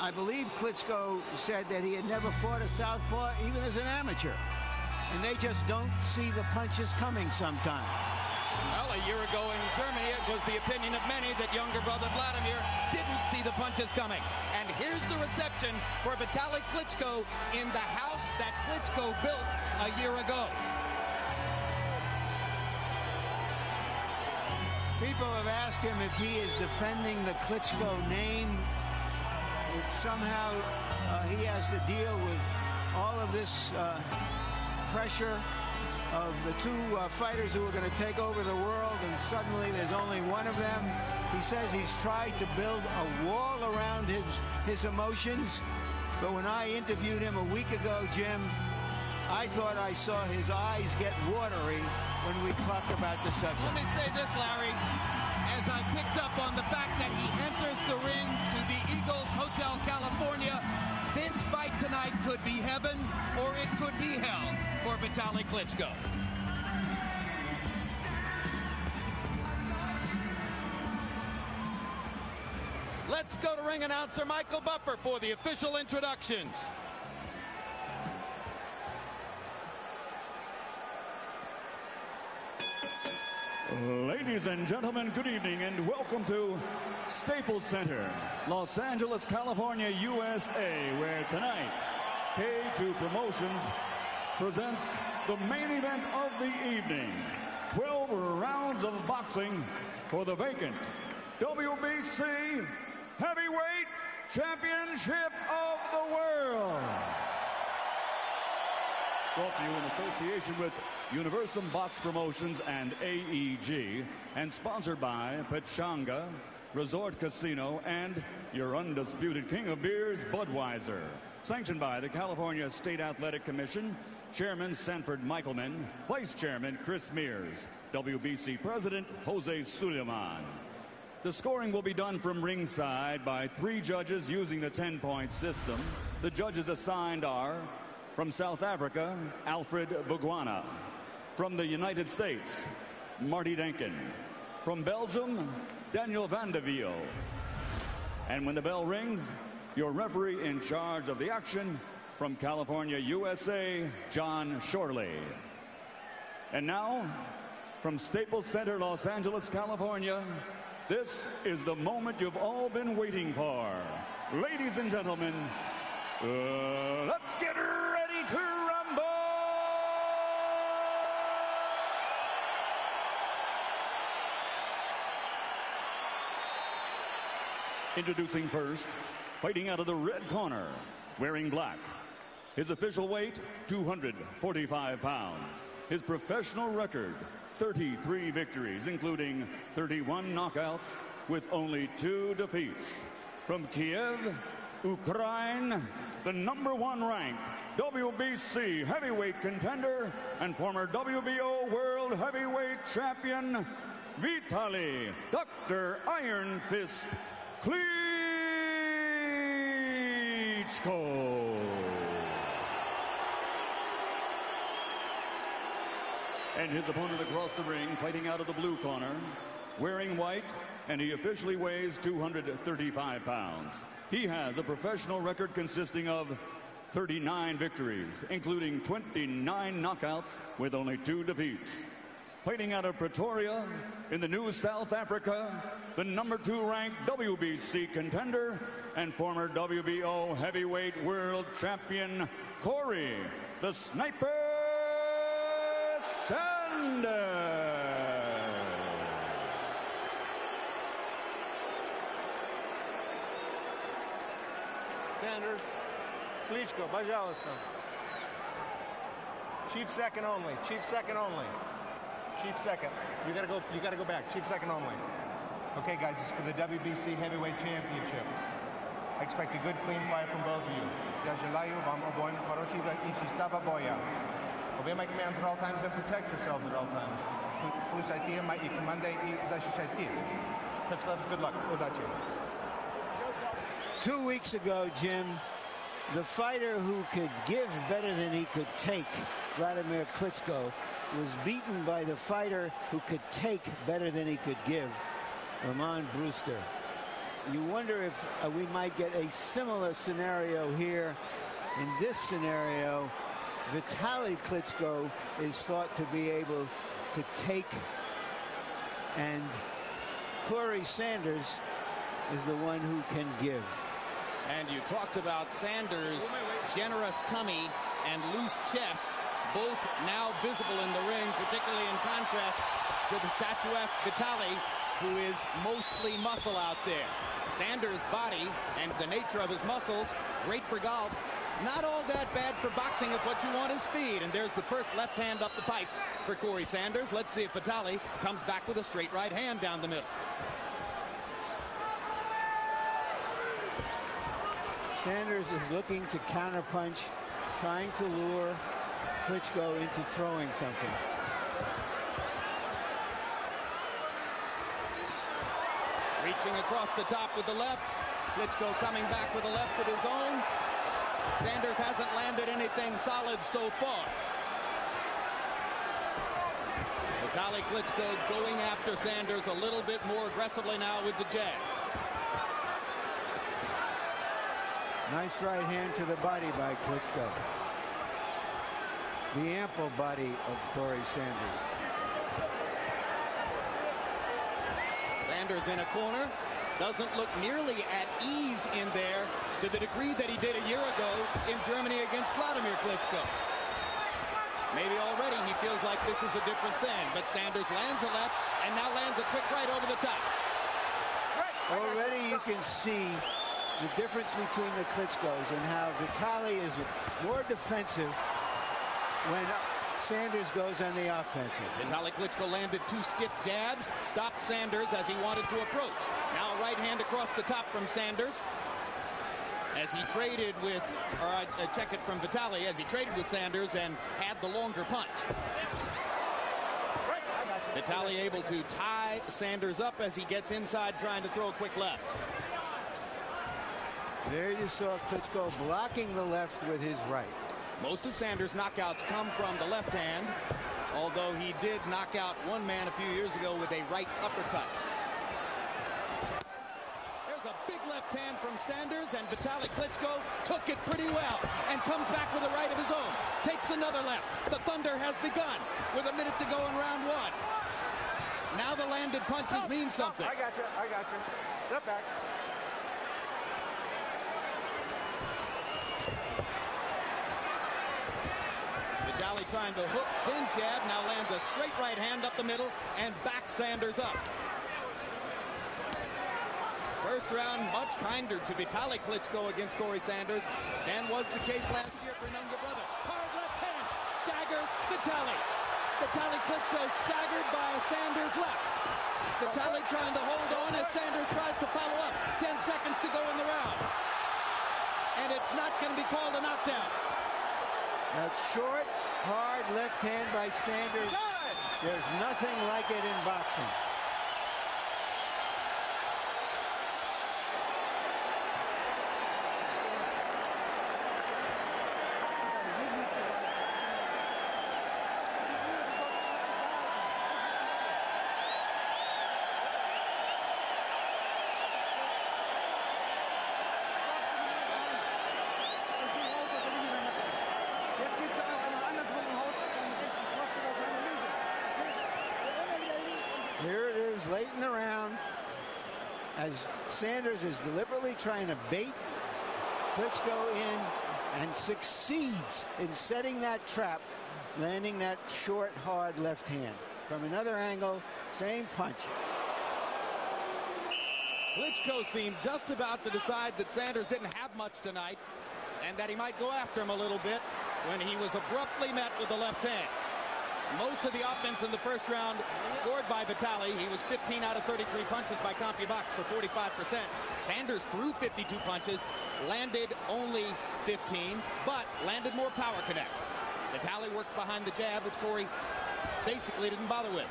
I believe Klitschko said that he had never fought a southpaw even as an amateur. And they just don't see the punches coming sometimes. Well, a year ago in Germany, it was the opinion of many that younger brother Vladimir didn't see the punches coming. And here's the reception for Vitaly Klitschko in the house that Klitschko built a year ago. People have asked him if he is defending the Klitschko name, if somehow uh, he has to deal with all of this uh, pressure of the two uh, fighters who are going to take over the world, and suddenly there's only one of them. He says he's tried to build a wall around his, his emotions, but when I interviewed him a week ago, Jim, I thought I saw his eyes get watery when we talked about the subject. Let me say this, Larry. As I picked up on the fact that he enters the ring to the Eagles Hotel California, this fight tonight could be heaven or it could be hell for Vitaly Klitschko. Let's go to ring announcer Michael Buffer for the official introductions. Ladies and gentlemen, good evening and welcome to Staples Center, Los Angeles, California, USA, where tonight K2 Promotions presents the main event of the evening. 12 rounds of boxing for the vacant WBC Heavyweight Championship of the World. Brought to you in association with Universum Box Promotions and AEG, and sponsored by Pechanga Resort Casino and your undisputed king of beers, Budweiser. Sanctioned by the California State Athletic Commission, Chairman Sanford Michelman, Vice Chairman Chris Mears, WBC President Jose Sulaiman. The scoring will be done from ringside by three judges using the 10-point system. The judges assigned are from South Africa, Alfred Buqwane. From the United States, Marty Denkin. From Belgium, Daniel Van de Wiele. And when the bell rings, your referee in charge of the action from California, USA, John Schorle. And now, from Staples Center, Los Angeles, California, this is the moment you've all been waiting for. Ladies and gentlemen, uh, let's get ready to rumble! Introducing first, fighting out of the red corner, wearing black. His official weight, 245 pounds. His professional record, 33 victories, including 31 knockouts, with only two defeats. From Kiev, Ukraine, the number one ranked WBC heavyweight contender and former WBO world heavyweight champion, Vitaly Dr. Iron Fist Klitschko. And his opponent across the ring, fighting out of the blue corner, wearing white, and he officially weighs 235 pounds. He has a professional record consisting of 39 victories, including 29 knockouts with only two defeats fighting out of Pretoria in the new South Africa, the number two ranked WBC contender and former WBO heavyweight world champion Corrie the Sniper Sanders. Sanders, Klitschko, пожалуйста. Chief second only, chief second only. Chief second. You gotta go. You gotta go back. Chief second only. Okay, guys, this is for the WBC Heavyweight Championship. I expect a good, clean fight from both of you. Я желаю вам обоим хорошего и чистого боя. Obey commands at all times and protect yourselves at all times. Слушайте мои команды и защищайте. Good luck. Удачи. Two weeks ago, Jim, the fighter who could give better than he could take, Vladimir Klitschko, was beaten by the fighter who could take better than he could give, Lamont Brewster. you wonder if uh, we might get a similar scenario here. In this scenario, Vitali Klitschko is thought to be able to take and Corrie Sanders is the one who can give. And you talked about Sanders' generous tummy and loose chest, both now visible in the ring, particularly in contrast to the statuesque Vitali, who is mostly muscle out there. Sanders' body and the nature of his muscles, great for golf. Not all that bad for boxing if what you want is speed. And there's the first left hand up the pipe for Corey Sanders. Let's see if Vitali comes back with a straight right hand down the middle. Sanders is looking to counterpunch, trying to lure Klitschko into throwing something. Reaching across the top with the left. Klitschko coming back with a left of his own. Sanders hasn't landed anything solid so far. Vitali Klitschko going after Sanders a little bit more aggressively now with the jab. Nice right hand to the body by Klitschko. The ample body of Corrie Sanders. Sanders in a corner. Doesn't look nearly at ease in there to the degree that he did a year ago in Germany against Vladimir Klitschko. Maybe already he feels like this is a different thing, but Sanders lands a left and now lands a quick right over the top. Already you can see the difference between the Klitschkos and how Vitali is more defensive when Sanders goes on the offensive. Vitali Klitschko landed two stiff jabs, stopped Sanders as he wanted to approach. Now right hand across the top from Sanders as he traded with, or I, I check it from Vitali, as he traded with Sanders and had the longer punch. Vitali able to tie Sanders up as he gets inside trying to throw a quick left. There you saw Klitschko blocking the left with his right. Most of Sanders' knockouts come from the left hand, although he did knock out one man a few years ago with a right uppercut. There's a big left hand from Sanders, and Vitali Klitschko took it pretty well and comes back with a right of his own. Takes another left. The thunder has begun with a minute to go in round one. Now the landed punches mean something. I got you. I got you. Step back. Vitali trying to hook, then jab, now lands a straight right hand up the middle and back Sanders up. First round much kinder to Vitali Klitschko against Corrie Sanders than was the case last year for younger brother. Hard left hand, staggers Vitali. Vitali Klitschko staggered by a Sanders left. Vitali trying to hold on as Sanders tries to follow up. 10 seconds to go in the round. And it's not going to be called a knockdown. That's short, hard left hand by Sanders. There's nothing like it in boxing. Here it is late in the round as Sanders is deliberately trying to bait Klitschko in and succeeds in setting that trap, landing that short, hard left hand. From another angle, same punch. Klitschko seemed just about to decide that Sanders didn't have much tonight and that he might go after him a little bit when he was abruptly met with the left hand. Most of the offense in the first round scored by Vitali. He was 15 out of 33 punches by CompuBox for 45%. Sanders threw 52 punches, landed only 15, but landed more power connects. Vitali worked behind the jab, which Corrie basically didn't bother with.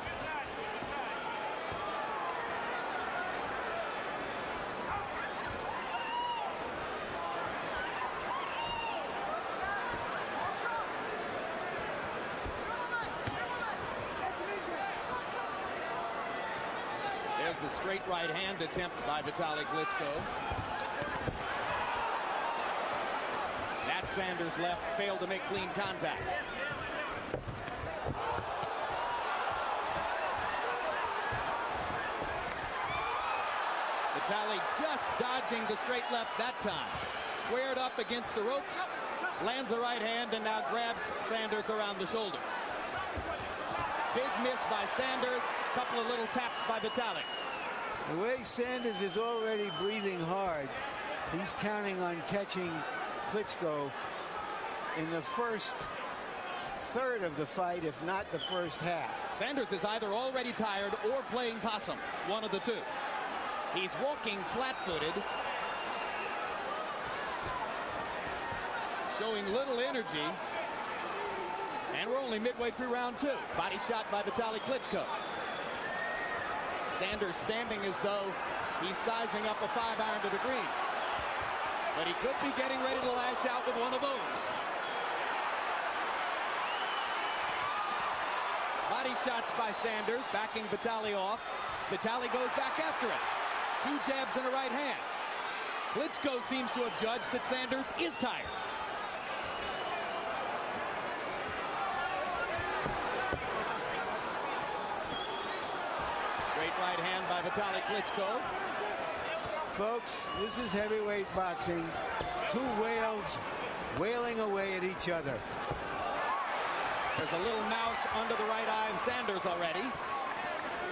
There's the straight right hand attempt by Vitali Klitschko. That Sanders left failed to make clean contact. Vitali just dodging the straight left that time. Squared up against the ropes, lands a right hand, and now grabs Sanders around the shoulder. Big miss by Sanders, couple of little taps by Vitali. The way Sanders is already breathing hard, he's counting on catching Klitschko in the first third of the fight, if not the first half. Sanders is either already tired or playing possum, one of the two. He's walking flat-footed, showing little energy. And we're only midway through round two. Body shot by Vitali Klitschko. Sanders standing as though he's sizing up a five iron to the green. But he could be getting ready to lash out with one of those. Body shots by Sanders, backing Vitali off. Vitali goes back after it. Two jabs and a right hand. Klitschko seems to have judged that Sanders is tired. Straight Vitali Klitschko. Folks, this is heavyweight boxing. Two whales wailing away at each other. There's a little mouse under the right eye of Sanders already.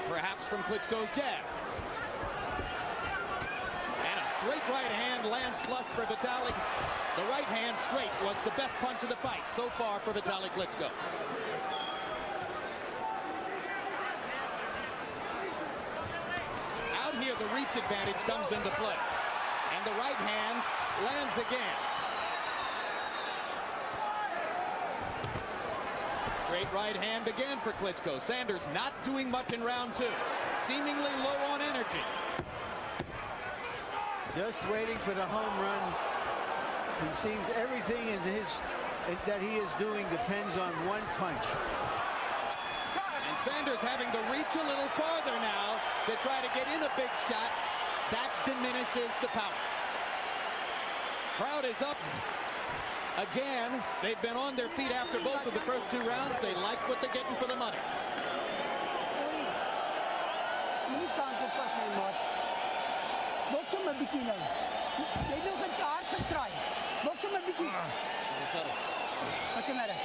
Perhaps from Klitschko's jab. And a straight right hand lands flush for Vitali. The right hand straight was the best punch of the fight so far for Vitali Klitschko. Out here, the reach advantage comes into play. And the right hand lands again. Straight right hand again for Klitschko. Sanders not doing much in round two. Seemingly low on energy. Just waiting for the home run. He seems everything is his that he is doing depends on one punch. And Sanders having to reach a little farther now to try to get in a big shot. That diminishes the power. Crowd is up again. They've been on their feet after both of the first two rounds. They like what they're getting for the money. Hierdie kant is vas my maat. Boks hom 'n bietjie nou. Jy doen met haar getry. Boks hom 'n bietjie. Wat se matter?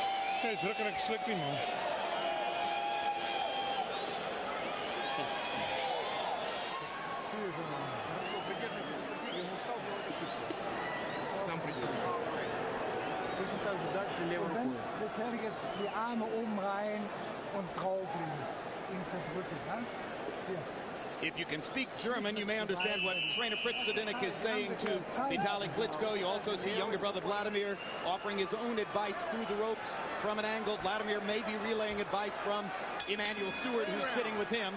Hey, druk en ek sluk nie man. Wenn du fertig ist, die Arme umreihen und drauflegen. Ihn verdrücken? Hier. If you can speak German, you may understand what trainer Fritz Sdunek is saying to Vitaly Klitschko. You also see younger brother Vladimir offering his own advice through the ropes from an angle. Vladimir may be relaying advice from Emanuel Steward, who's sitting with him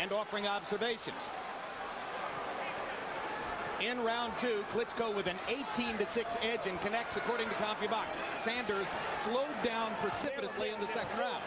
and offering observations. In round two, Klitschko with an 18 to 6 edge and connects according to CompuBox. Sanders slowed down precipitously in the second round.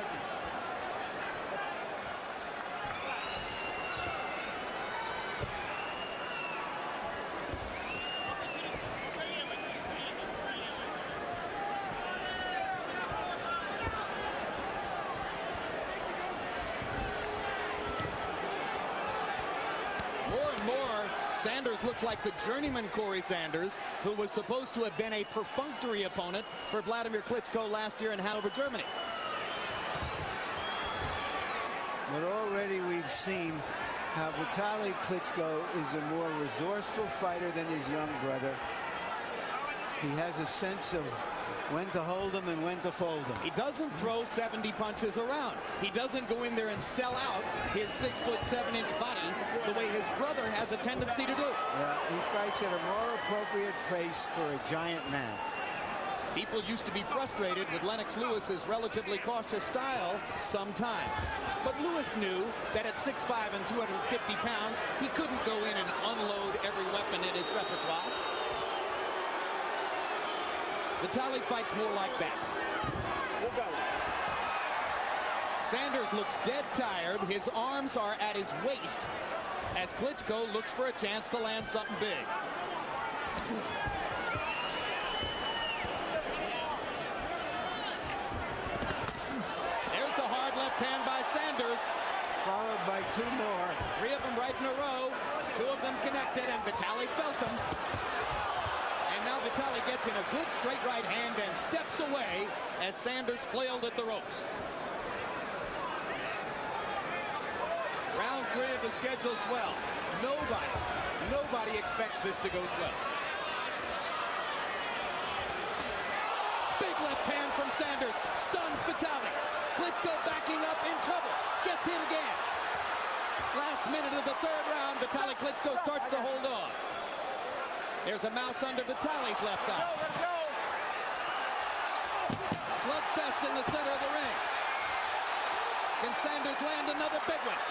More and more, Sanders looks like the journeyman Corrie Sanders, who was supposed to have been a perfunctory opponent for Vladimir Klitschko last year in Hanover, Germany. But already we've seen how Vitaly Klitschko is a more resourceful fighter than his young brother. He has a sense of when to hold him and when to fold him. He doesn't throw 70 punches around. He doesn't go in there and sell out his six foot seven inch body the way his brother has a tendency to do. Yeah, he fights at a more appropriate pace for a giant man. People used to be frustrated with Lennox Lewis's relatively cautious style sometimes. But Lewis knew that at 6'5 and 250 pounds, he couldn't go in and unload every weapon in his repertoire. Vitali fights more like that. Sanders looks dead tired. His arms are at his waist as Klitschko looks for a chance to land something big. There's the hard left hand by Sanders. Followed by two more. Three of them right in a row. Two of them connected, and Vitali felt them. Now Vitali gets in a good straight right hand and steps away as Sanders flailed at the ropes. Round three of the scheduled 12. Nobody, nobody expects this to go 12. Big left hand from Sanders. Stuns Vitali. Klitschko backing up in trouble. Gets in again. Last minute of the third round, Vitali Klitschko starts to hold on. There's a mouse under Vitali's left eye. Slugfest in the center of the ring. Can Sanders land another big one?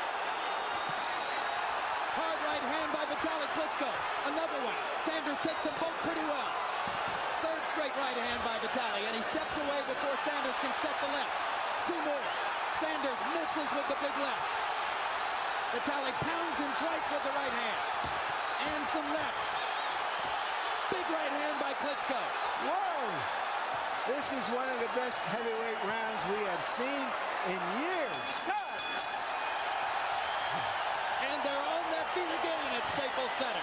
Hard right hand by Vitali Klitschko. Another one. Sanders takes them both pretty well. Third straight right hand by Vitali, and he steps away before Sanders can set the left. Two more. Sanders misses with the big left. Vitali pounds him twice with the right hand. And some lefts. Big right hand by Klitschko. Whoa! This is one of the best heavyweight rounds we have seen in years. And they're on their feet again at Staples Center.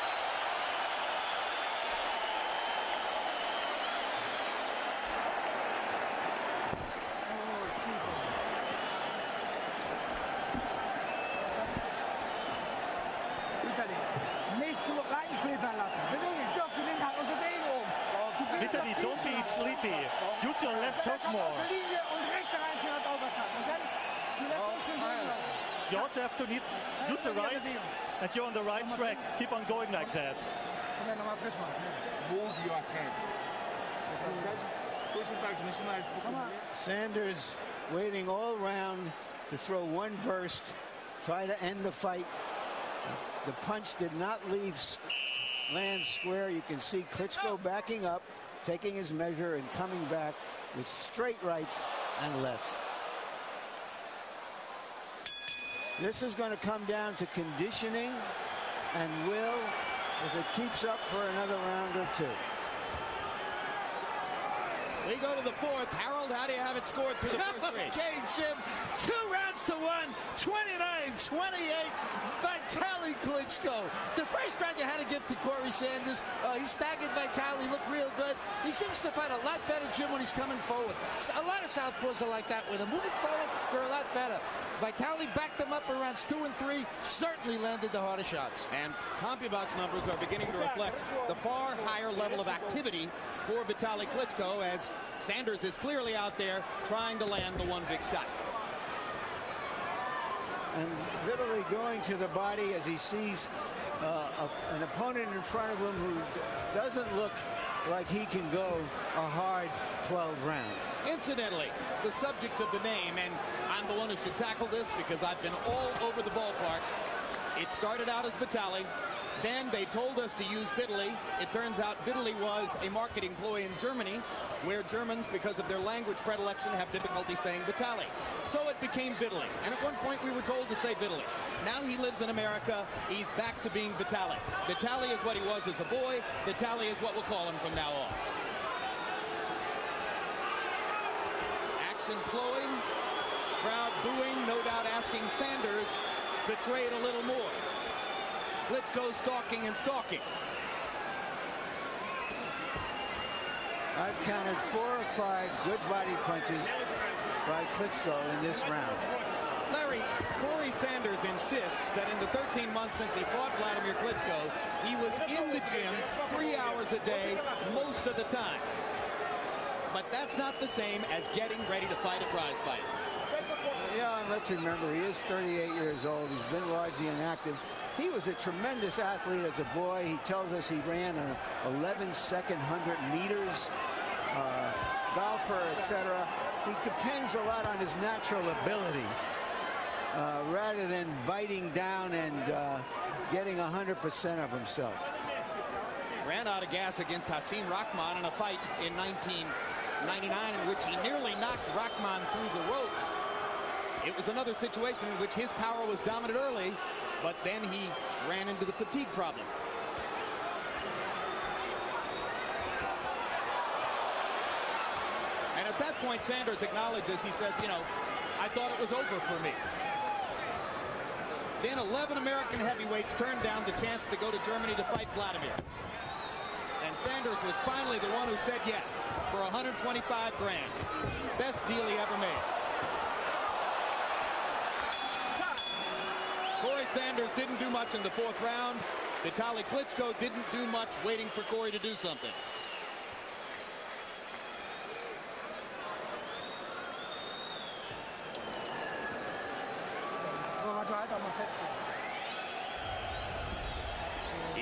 You also have to need, use the right, and you're on the right track. Keep on going like that. Kom maar, nog maar fris maken. Move your hand. Push it back to missionaries. Sanders waiting all round to throw one burst, try to end the fight. The punch did not leave land square. You can see Klitschko backing up, taking his measure and coming back with straight rights and lefts. This is going to come down to conditioning and will if it keeps up for another round or two. We go to the fourth. Harold, how do you have it scored through the first three? Okay, Jim. Two rounds to one. 29-28. Vitali Klitschko. The first round you had to give to Corrie Sanders. Uh, he staggered Vitali. Looked real good. He seems to fight a lot better, Jim, when he's coming forward. A lot of southpaws are like that. When they're moving forward, they're a lot better. Vitali backed them up in rounds two and three. Certainly landed the harder shots. And CompuBox numbers are beginning to reflect the far higher level of activity for Vitali Klitschko as Sanders is clearly out there trying to land the one big shot. and literally going to the body as he sees uh, a, an opponent in front of him who doesn't look like he can go a hard 12 rounds. Incidentally, the subject of the name, and I'm the one who should tackle this because I've been all over the ballpark. It started out as Vitali. Then they told us to use Vitaly. It turns out Vitaly was a marketing ploy in Germany, where Germans, because of their language predilection, have difficulty saying Vitali. So it became Vitaly. And at one point we were told to say Vitaly. Now he lives in America. He's back to being Vitali. Vitali is what he was as a boy. Vitali is what we'll call him from now on. Action slowing. Crowd booing, no doubt asking Sanders to trade a little more. Klitschko stalking and stalking. I've counted four or five good body punches by Klitschko in this round. Larry, Corrie Sanders insists that in the 13 months since he fought Vladimir Klitschko, he was in the gym three hours a day most of the time. But that's not the same as getting ready to fight a prize fight. Yeah, and let's remember, he is 38 years old. He's been largely inactive. He was a tremendous athlete as a boy. He tells us he ran an 11 second 100 meters, uh, golfer, etc. He depends a lot on his natural ability uh, rather than biting down and uh, getting 100% of himself. Ran out of gas against Hasim Rahman in a fight in 1999 in which he nearly knocked Rahman through the ropes. It was another situation in which his power was dominant early, but then he ran into the fatigue problem. And at that point, Sanders acknowledges, he says, you know, I thought it was over for me. Then 11 American heavyweights turned down the chance to go to Germany to fight Vladimir. And Sanders was finally the one who said yes for 125 grand. Best deal he ever made. Sanders didn't do much in the fourth round. Vitaly Klitschko didn't do much waiting for Corrie to do something.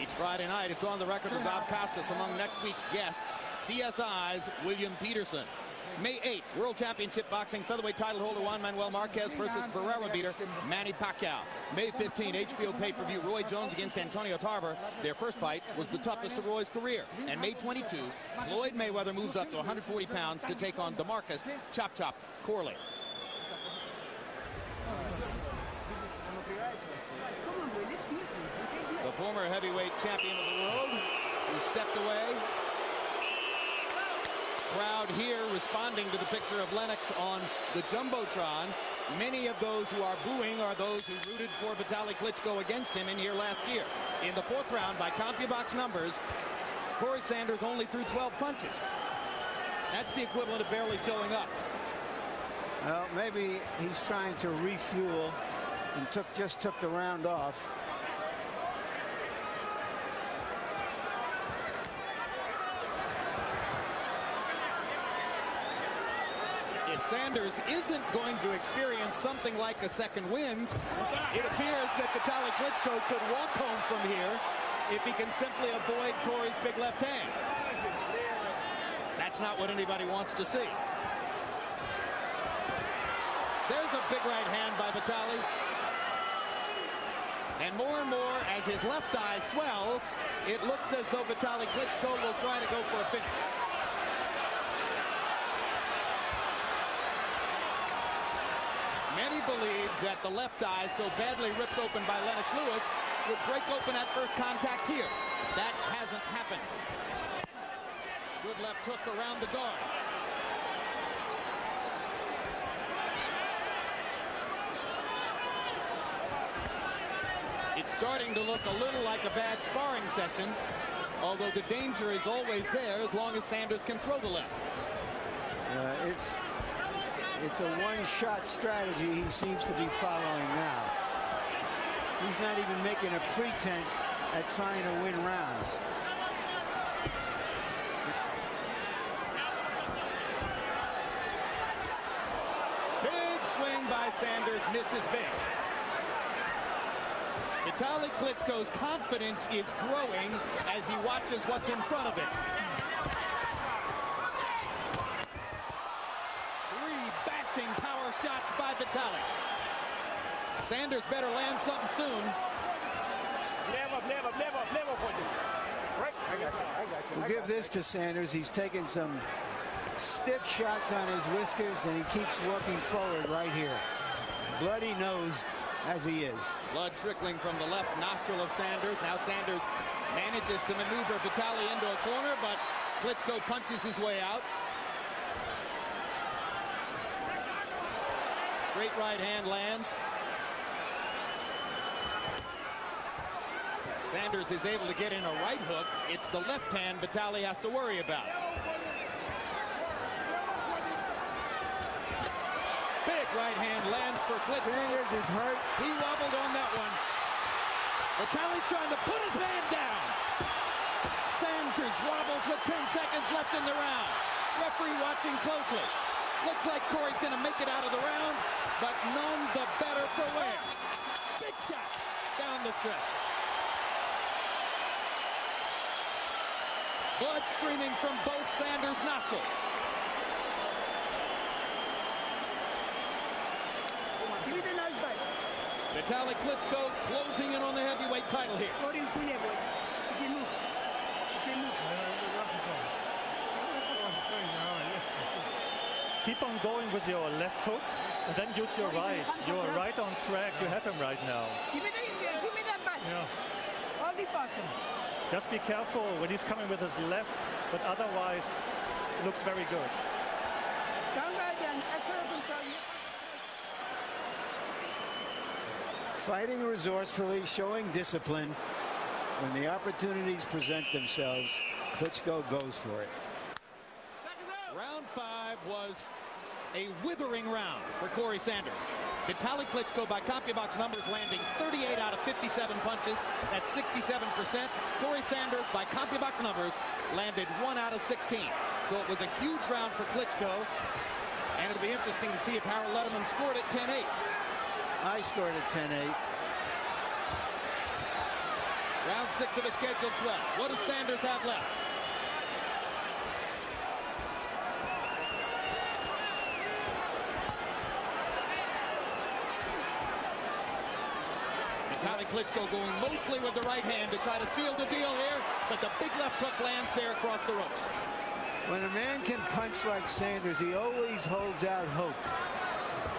Each Friday night, it's on the record with Bob Costas among next week's guests, CSI's William Petersen. May 8th, World Championship Boxing featherweight title holder Juan Manuel Marquez versus Barrera beater Manny Pacquiao. May 15, HBO pay-per-view Roy Jones against Antonio Tarver. Their first fight was the toughest of Roy's career. And May 22, Floyd Mayweather moves up to 140 pounds to take on DeMarcus Chop Chop Corley. The former heavyweight champion of the world who stepped away crowd here responding to the picture of Lennox on the Jumbotron. Many of those who are booing are those who rooted for Vitaly Klitschko against him in here last year. In the fourth round, by CompuBox numbers, Corrie Sanders only threw 12 punches. That's the equivalent of barely showing up. Well, maybe he's trying to refuel and took just took the round off. Sanders isn't going to experience something like a second wind, it appears that Vitaly Klitschko could walk home from here if he can simply avoid Corrie's big left hand. That's not what anybody wants to see. There's a big right hand by Vitaly. And more and more, as his left eye swells, it looks as though Vitaly Klitschko will try to go for a finish. Many believed that the left eye, so badly ripped open by Lennox Lewis, would break open at first contact here. That hasn't happened. Good left hook around the guard. It's starting to look a little like a bad sparring session, although the danger is always there as long as Sanders can throw the left. Uh, it's it's a one-shot strategy he seems to be following now. He's not even making a pretense at trying to win rounds. Big swing by Sanders, misses big. Vitaly Klitschko's confidence is growing as he watches what's in front of him. Three bashing power shots by Vitaly. Sanders better land something soon. We'll give this to Sanders. He's taking some stiff shots on his whiskers, and he keeps working forward right here. Bloody nosed as he is. Blood trickling from the left nostril of Sanders. Now Sanders manages to maneuver Vitaly into a corner, but Klitschko punches his way out. Straight right hand lands. Sanders is able to get in a right hook. It's the left hand Vitaly has to worry about. Big right hand lands for Klitschko. Sanders is hurt. He wobbled on that one. Vitaly's trying to put his man down. Sanders wobbles with 10 seconds left in the round. Referee watching closely. Looks like Corrie's going to make it out of the round, but none the better for wear. Big shots down the stretch. Blood streaming from both Sanders' nostrils. Vitaly Klitschko closing in on the heavyweight title here. Keep on going with your left hook and then use your right. You're right on track. You have him right now. Give me the, give me Yeah. Aufpassen. Just be careful when he's coming with his left, but otherwise looks very good. Dann werden excellent control. Fighting resourcefully, showing discipline. When the opportunities present themselves, Klitschko goes for it. Round five was a withering round for Corrie Sanders. Vitaly Klitschko by CompuBox numbers landing 38 out of 57 punches. at 67%. Corrie Sanders by CompuBox numbers landed 1 out of 16. So it was a huge round for Klitschko. And it'll be interesting to see if Harold Lederman scored at 10-8. I scored at 10-8. Round six of a scheduled 12. What does Sanders have left? Vitaly Klitschko going mostly with the right hand to try to seal the deal here, but the big left hook lands there across the ropes. When a man can punch like Sanders, he always holds out hope.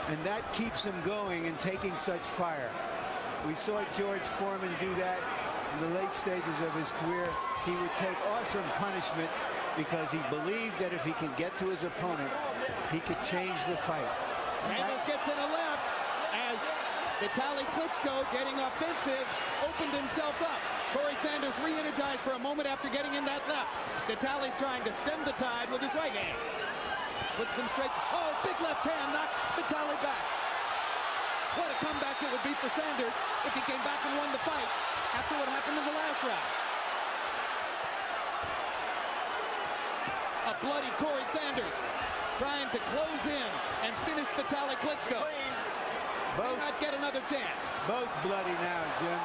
And that keeps him going and taking such fire. We saw George Foreman do that in the late stages of his career. He would take awesome punishment because he believed that if he can get to his opponent, he could change the fight. Sanders gets in a left Vitaly Klitschko getting offensive opened himself up. Corrie Sanders re-energized for a moment after getting in that left. Vitaly's trying to stem the tide with his right hand. Puts him straight. Oh, big left hand knocks Vitaly back. What a comeback it would be for Sanders if he came back and won the fight after what happened in the last round. A bloody Corrie Sanders trying to close in and finish Vitaly Klitschko. May Both, not get another chance. both bloody now, Jim.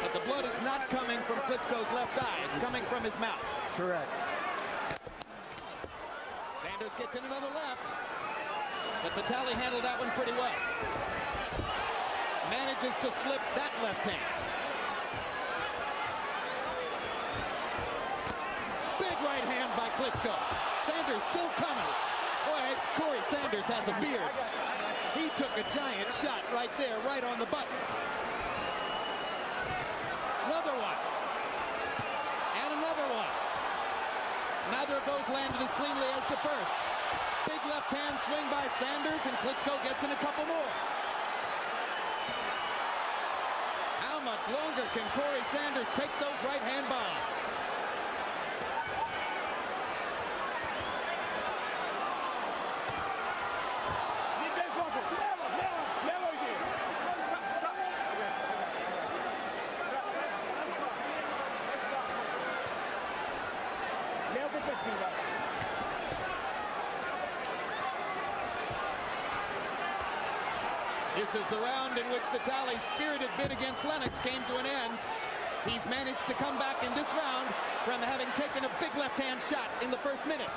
But the blood is not coming from Klitschko's left eye. It's coming from his mouth. Correct. Sanders gets in another left. But Vitaly handled that one pretty well. Manages to slip that left hand. Big right hand by Klitschko. Sanders still coming. Corrie Sanders has a beard. He took a giant shot right there, right on the button. Another one. And another one. Neither of those landed as cleanly as the first. Big left hand swing by Sanders, and Klitschko gets in a couple more. How much longer can Corrie Sanders take those right hand bombs? This is the Vitaly's spirited bid against Lennox came to an end. He's managed to come back in this round from having taken a big left-hand shot in the first minute.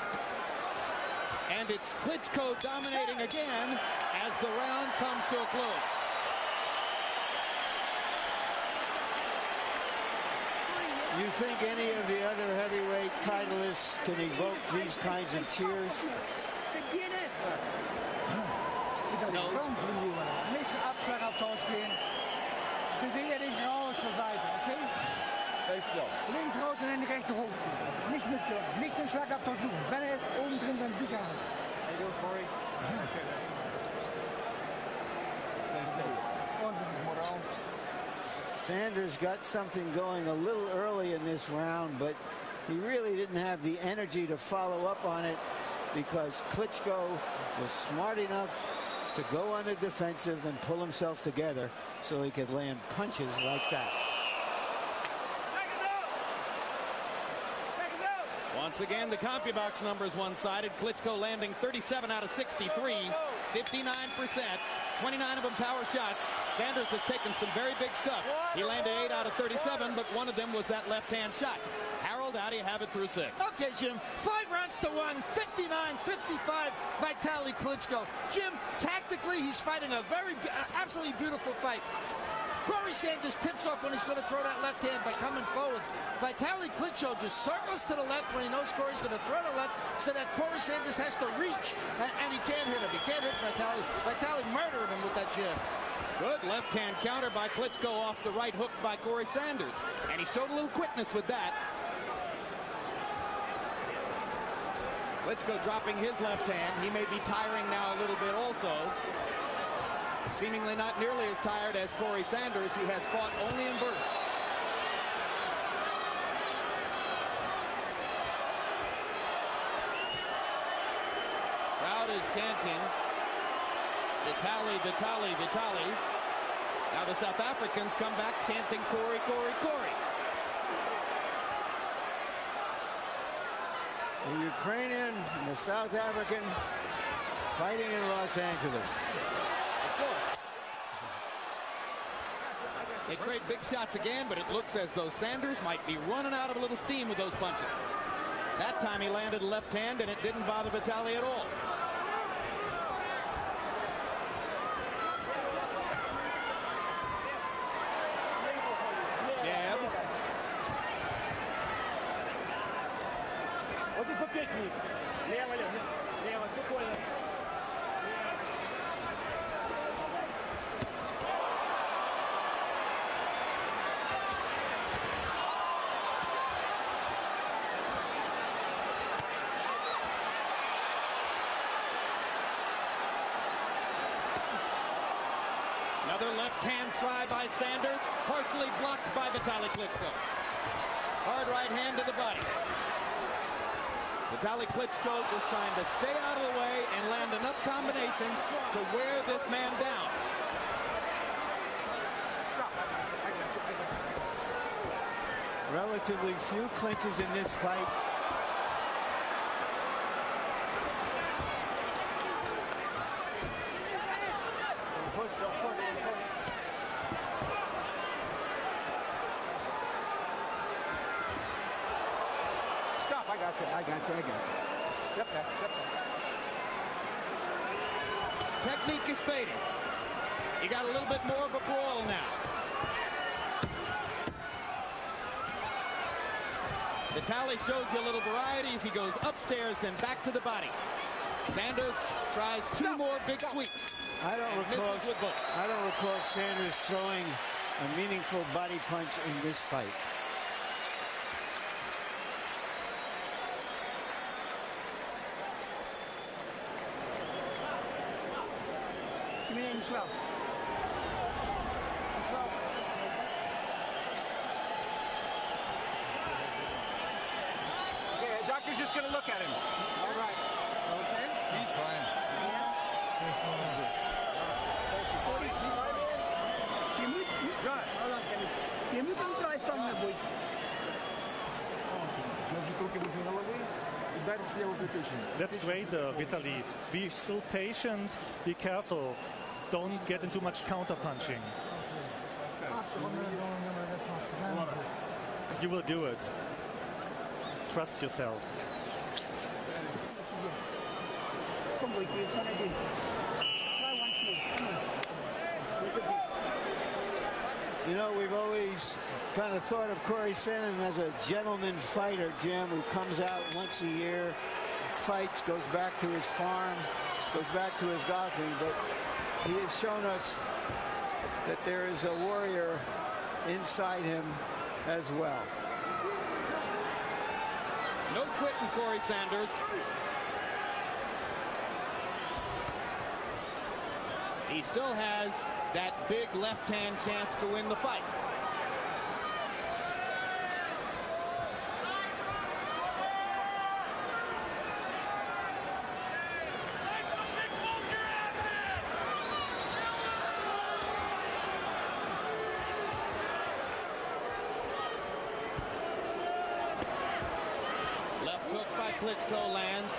And it's Klitschko dominating again as the round comes to a close. You think any of the other heavyweight titleists can evoke these kinds of cheers? Nicht den Schlagabtausch. Wenn er ist oben drin. Und Sanders got something going a little early in this round, but he really didn't have the energy to follow up on it because Klitschko was smart enough to go on the defensive and pull himself together so he could land punches like that. Once again, the copy CompuBox numbers one-sided. Klitschko landing 37 out of 63, 59%, 29 of them power shots. Sanders has taken some very big stuff. He landed 8 out of 37, but one of them was that left-hand shot. Harold, how do you have it through six? Okay, Jim. Five rounds to one, 59-55, Vitaly Klitschko. Jim, tactically, he's fighting a very, absolutely beautiful fight. Corrie Sanders tips off when he's going to throw that left hand by coming forward. Vitaly Klitschko just circles to the left when he knows Corrie's going to throw the left so that Corrie Sanders has to reach, and, and he can't hit him. He can't hit Vitaly. Vitaly murdering him with that jab. Good left-hand counter by Klitschko off the right hook by Corrie Sanders. And he showed a little quickness with that. Klitschko dropping his left hand. He may be tiring now a little bit also. Seemingly not nearly as tired as Corrie Sanders, who has fought only in bursts. Crowd is chanting. Vitali, Vitali, Vitali. Now the South Africans come back chanting Corrie, Corrie, Corrie. The Ukrainian and the South African fighting in Los Angeles. Of course. They trade big shots again, but it looks as though Sanders might be running out of a little steam with those punches. That time he landed left hand, and it didn't bother Vitali at all. Another left hand try by Sanders, partially blocked by Vitali Klitschko. Hard right hand to the body. Vitali Klitschko just trying to stay out of the way and land enough combinations to wear this man down. Relatively few clinches in this fight. Push, don't push, don't push. Stop, I got you, I got you, I got you. Step back, step back. Technique is fading. You got a little bit more of a brawl now. Vitali shows you a little variety as he goes upstairs, then back to the body. Sanders tries two more big sweeps. I don't recall. misses with both. I don't recall Sanders throwing a meaningful body punch in this fight. Meneer Inswel. Inswel. Okay, the doctor's just going to look at him. All right. Okay. He's fine. Je moet, Hold on, Kenny. Je moet hem eruit van me, boy. That's great, uh, Vitali. Be still patient, be careful. Don't get into much counter punching. You will do it. Trust yourself. Kind of thought of Corrie Sanders as a gentleman fighter, Jim, who comes out once a year, fights, goes back to his farm, goes back to his golfing, but he has shown us that there is a warrior inside him as well. No quitting Corrie Sanders. He still has that big left-hand chance to win the fight. Left hook by Klitschko lands.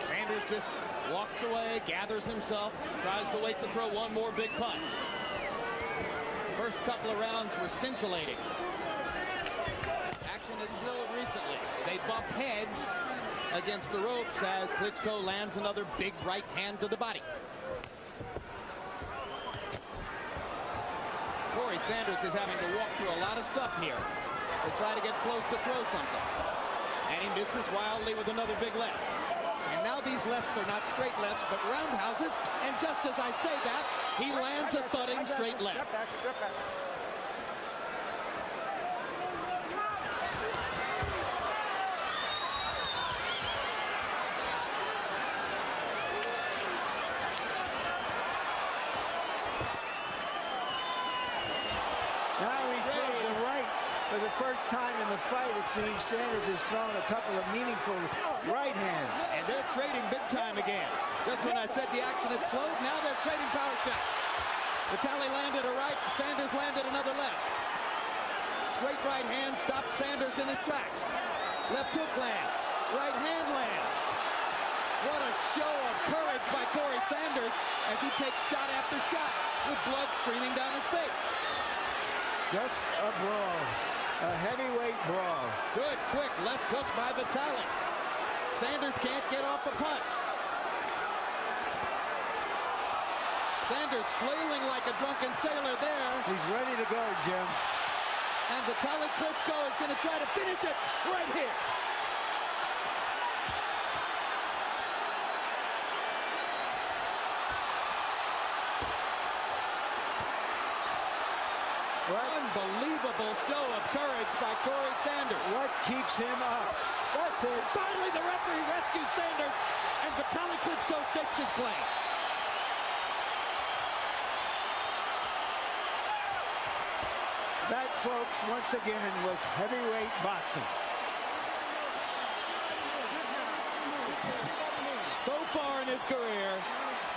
Sanders just walks away, gathers himself, tries to throw one more big punch. First couple of rounds were scintillating. Action has slowed recently. They bump heads against the ropes as Klitschko lands another big right hand to the body. Corrie Sanders is having to walk through a lot of stuff here. to try to get close to throw something. And he misses wildly with another big left. These lefts are not straight lefts, but roundhouses. And just as I say that, he lands a thudding straight left. Step back, step back. Now he's thrown the right for the first time in the fight. It seems Sanders has thrown a couple of meaningful right hands. And they're trading big time again. Just when I said the action had slowed, now they're trading power shots. Vitali landed a right, Sanders landed another left. Straight right hand stops Sanders in his tracks. Left hook lands. Right hand lands. What a show of courage by Corrie Sanders as he takes shot after shot with blood streaming down his face. Just a brawl. A heavyweight brawl. Good, quick left hook by Vitali. Sanders can't get off a punch. Sanders flailing like a drunken sailor there. He's ready to go, Jim. And Vitali Klitschko is going to try to finish it right here. What, Unbelievable show of courage by Corrie Sanders. what keeps him up? That's it. Finally, the referee rescues Sanders, and Vitali Klitschko stakes his claim. That, folks, once again, was heavyweight boxing. So far in his career,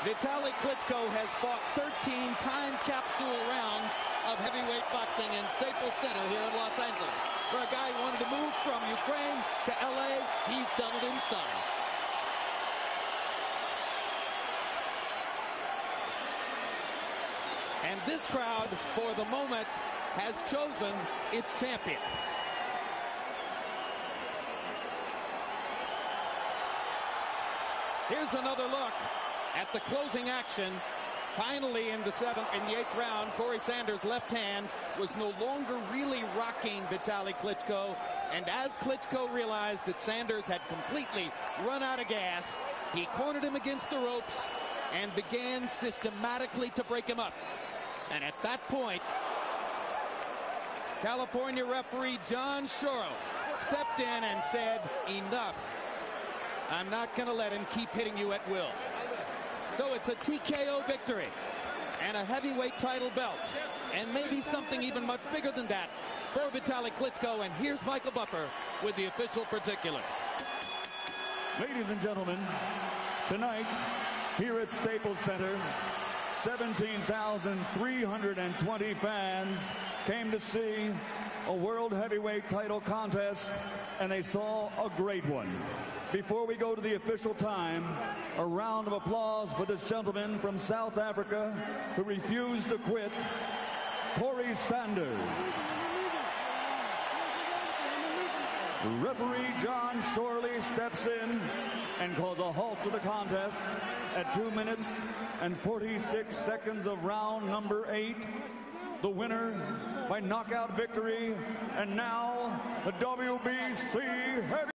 Vitali Klitschko has fought 13 time capsule rounds of heavyweight boxing in Staples Center here in Los Angeles. For a guy who wanted to move from Ukraine to LA, he's done it in style. And this crowd, for the moment, has chosen its champion. Here's another look at the closing action. Finally, in the seventh, in the eighth round, Corrie Sanders' left hand was no longer really rocking Vitali Klitschko. And as Klitschko realized that Sanders had completely run out of gas, he cornered him against the ropes and began systematically to break him up. And at that point, California referee John Schorle stepped in and said, enough. I'm not going to let him keep hitting you at will. So it's a TKO victory and a heavyweight title belt and maybe something even much bigger than that for Vitali Klitschko. And here's Michael Buffer with the official particulars. Ladies and gentlemen, tonight here at Staples Center, 17,320 fans came to see a world heavyweight title contest, and they saw a great one. Before we go to the official time, a round of applause for this gentleman from South Africa who refused to quit, Corrie Sanders. Referee John Schorle steps in and calls a halt to the contest at 2 minutes and 46 seconds of round number 8. The winner by knockout victory. And now the WBC Heavy